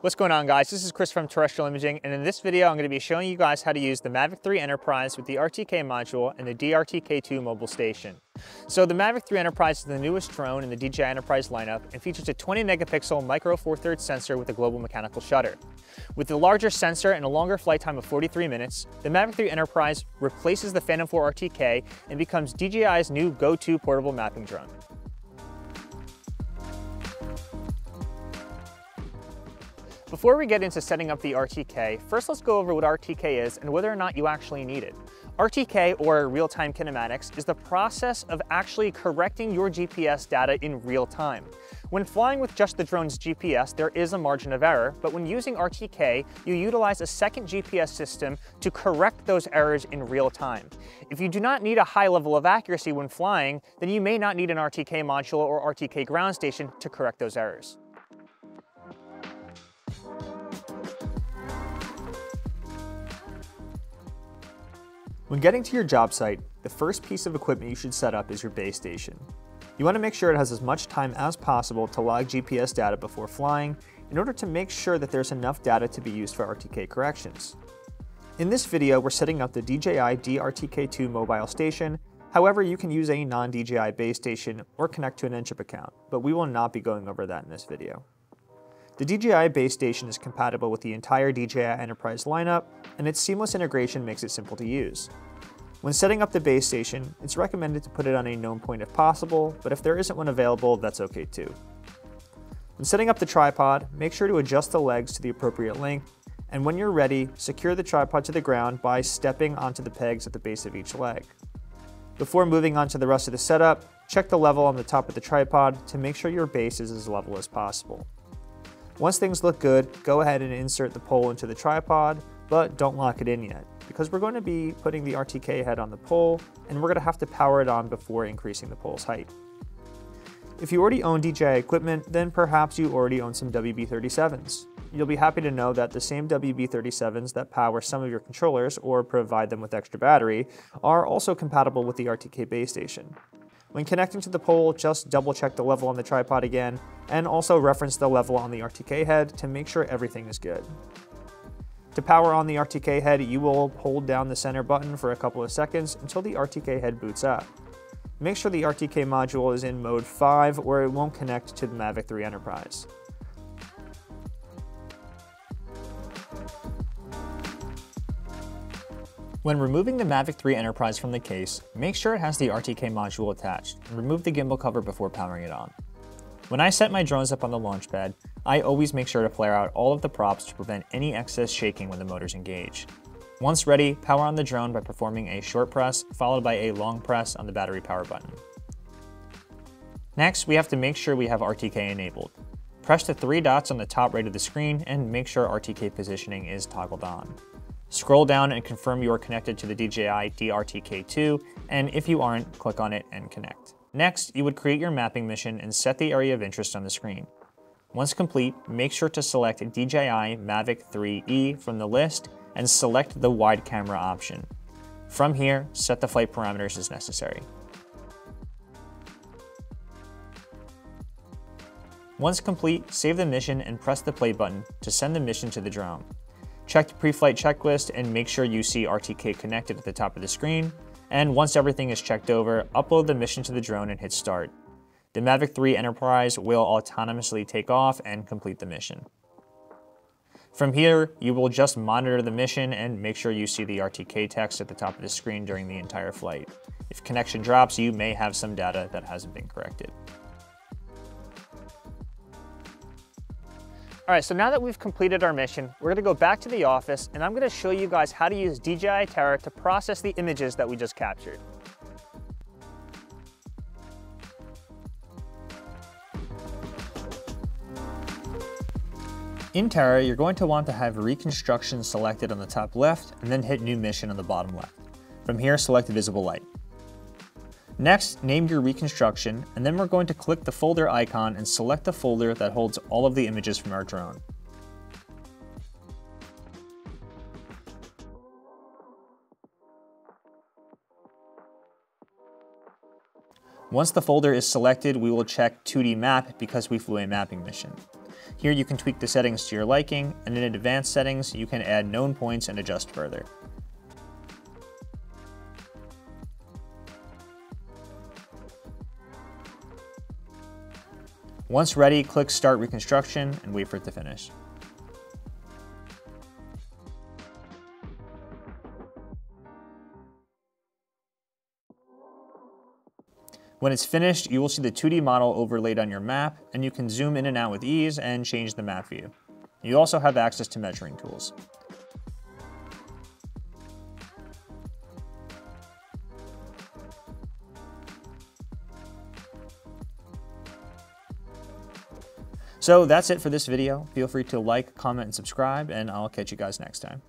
What's going on guys? This is Chris from Terrestrial Imaging and in this video I'm going to be showing you guys how to use the Mavic 3 Enterprise with the RTK module and the DRTK2 mobile station. So the Mavic 3 Enterprise is the newest drone in the DJI Enterprise lineup and features a 20 megapixel micro four thirds sensor with a global mechanical shutter. With the larger sensor and a longer flight time of 43 minutes, the Mavic 3 Enterprise replaces the Phantom 4 RTK and becomes DJI's new go-to portable mapping drone. Before we get into setting up the RTK, first let's go over what RTK is and whether or not you actually need it. RTK, or real-time kinematics, is the process of actually correcting your GPS data in real time. When flying with just the drone's GPS, there is a margin of error, but when using RTK, you utilize a second GPS system to correct those errors in real time. If you do not need a high level of accuracy when flying, then you may not need an RTK module or RTK ground station to correct those errors. When getting to your job site, the first piece of equipment you should set up is your base station. You want to make sure it has as much time as possible to log GPS data before flying in order to make sure that there's enough data to be used for RTK corrections. In this video, we're setting up the DJI DRTK2 mobile station, however you can use a non-DJI base station or connect to an NTRIP account, but we will not be going over that in this video. The DJI base station is compatible with the entire DJI Enterprise lineup, and its seamless integration makes it simple to use. When setting up the base station, it's recommended to put it on a known point if possible, but if there isn't one available, that's okay too. When setting up the tripod, make sure to adjust the legs to the appropriate length, and when you're ready, secure the tripod to the ground by stepping onto the pegs at the base of each leg. Before moving on to the rest of the setup, check the level on the top of the tripod to make sure your base is as level as possible. Once things look good, go ahead and insert the pole into the tripod, but don't lock it in yet, because we're going to be putting the RTK head on the pole, and we're going to have to power it on before increasing the pole's height. If you already own DJI equipment, then perhaps you already own some WB37s. You'll be happy to know that the same WB37s that power some of your controllers or provide them with extra battery are also compatible with the RTK base station. When connecting to the pole, just double check the level on the tripod again, and also reference the level on the RTK head to make sure everything is good. To power on the RTK head, you will hold down the center button for a couple of seconds until the RTK head boots up. Make sure the RTK module is in mode 5 or it won't connect to the Mavic 3 Enterprise. When removing the Mavic 3 Enterprise from the case, make sure it has the RTK module attached and remove the gimbal cover before powering it on. When I set my drones up on the launch pad, I always make sure to flare out all of the props to prevent any excess shaking when the motor's engage. Once ready, power on the drone by performing a short press followed by a long press on the battery power button. Next, we have to make sure we have RTK enabled. Press the three dots on the top right of the screen and make sure RTK positioning is toggled on. Scroll down and confirm you are connected to the DJI DRTK2, and if you aren't, click on it and connect. Next, you would create your mapping mission and set the area of interest on the screen. Once complete, make sure to select DJI Mavic 3E from the list and select the wide camera option. From here, set the flight parameters as necessary. Once complete, save the mission and press the play button to send the mission to the drone. Check the pre-flight checklist and make sure you see RTK connected at the top of the screen. And once everything is checked over, upload the mission to the drone and hit start. The Mavic 3 Enterprise will autonomously take off and complete the mission. From here, you will just monitor the mission and make sure you see the RTK text at the top of the screen during the entire flight. If connection drops, you may have some data that hasn't been corrected. All right, so now that we've completed our mission, we're gonna go back to the office and I'm gonna show you guys how to use DJI Terra to process the images that we just captured. In Terra, you're going to want to have Reconstruction selected on the top left and then hit New Mission on the bottom left. From here, select Visible Light. Next, name your reconstruction, and then we're going to click the folder icon and select the folder that holds all of the images from our drone. Once the folder is selected, we will check 2D map because we flew a mapping mission. Here you can tweak the settings to your liking, and in advanced settings, you can add known points and adjust further. Once ready, click Start Reconstruction and wait for it to finish. When it's finished, you will see the 2D model overlaid on your map, and you can zoom in and out with ease and change the map view. You also have access to measuring tools. So that's it for this video. Feel free to like, comment, and subscribe, and I'll catch you guys next time.